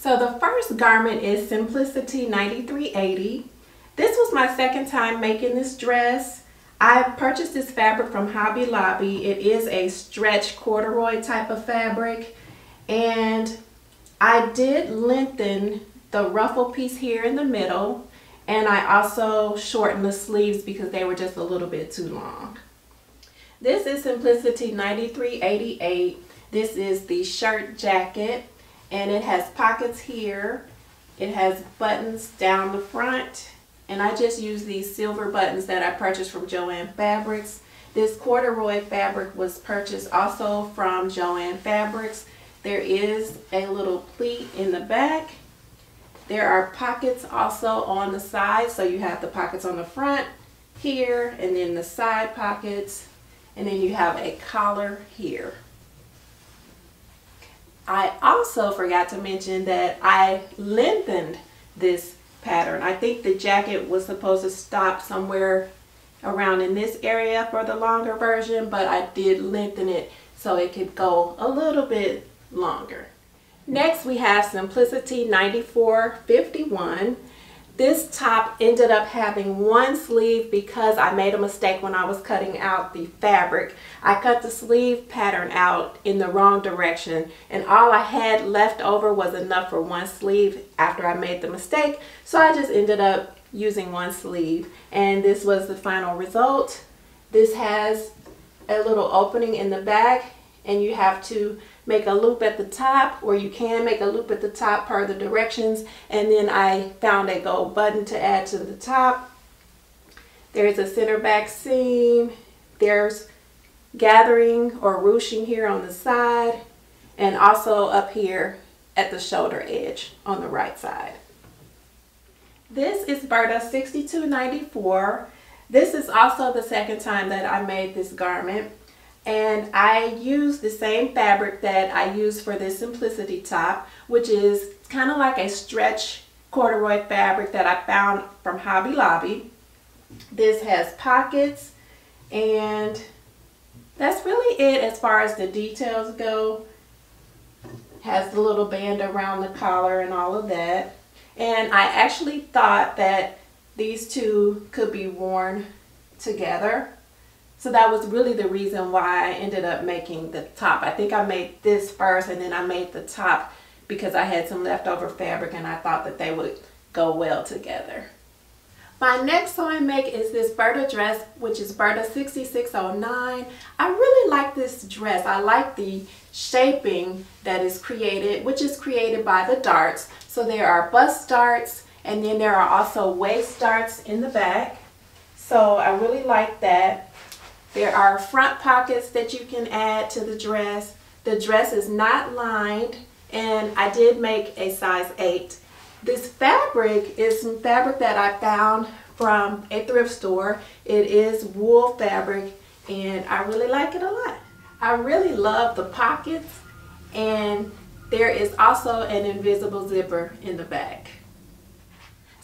So the first garment is Simplicity 9380. This was my second time making this dress. I purchased this fabric from Hobby Lobby. It is a stretch corduroy type of fabric. And I did lengthen the ruffle piece here in the middle. And I also shortened the sleeves because they were just a little bit too long. This is Simplicity 9388. This is the shirt jacket and it has pockets here. It has buttons down the front and I just use these silver buttons that I purchased from Joann Fabrics. This corduroy fabric was purchased also from Joann Fabrics. There is a little pleat in the back. There are pockets also on the side. So you have the pockets on the front here and then the side pockets. And then you have a collar here. I also forgot to mention that I lengthened this pattern. I think the jacket was supposed to stop somewhere around in this area for the longer version, but I did lengthen it so it could go a little bit longer. Next we have Simplicity 9451. This top ended up having one sleeve because I made a mistake when I was cutting out the fabric. I cut the sleeve pattern out in the wrong direction and all I had left over was enough for one sleeve after I made the mistake. So I just ended up using one sleeve and this was the final result. This has a little opening in the back and you have to make a loop at the top or you can make a loop at the top per the directions and then I found a gold button to add to the top. There's a center back seam. There's gathering or ruching here on the side and also up here at the shoulder edge on the right side. This is Burda 6294. This is also the second time that I made this garment and I use the same fabric that I use for this simplicity top which is kind of like a stretch corduroy fabric that I found from Hobby Lobby. This has pockets and that's really it as far as the details go. Has the little band around the collar and all of that. And I actually thought that these two could be worn together so that was really the reason why I ended up making the top. I think I made this first and then I made the top because I had some leftover fabric and I thought that they would go well together. My next sewing make is this Burda dress, which is Burda 6609. I really like this dress. I like the shaping that is created, which is created by the darts. So there are bust darts and then there are also waist darts in the back. So I really like that. There are front pockets that you can add to the dress. The dress is not lined and I did make a size 8. This fabric is some fabric that I found from a thrift store. It is wool fabric and I really like it a lot. I really love the pockets and there is also an invisible zipper in the back.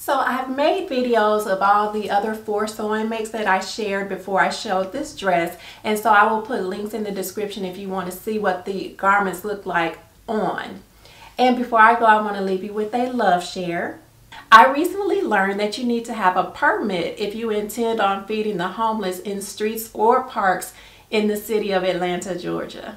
So I've made videos of all the other four sewing makes that I shared before I showed this dress. And so I will put links in the description if you want to see what the garments look like on. And before I go, I want to leave you with a love share. I recently learned that you need to have a permit if you intend on feeding the homeless in streets or parks in the city of Atlanta, Georgia.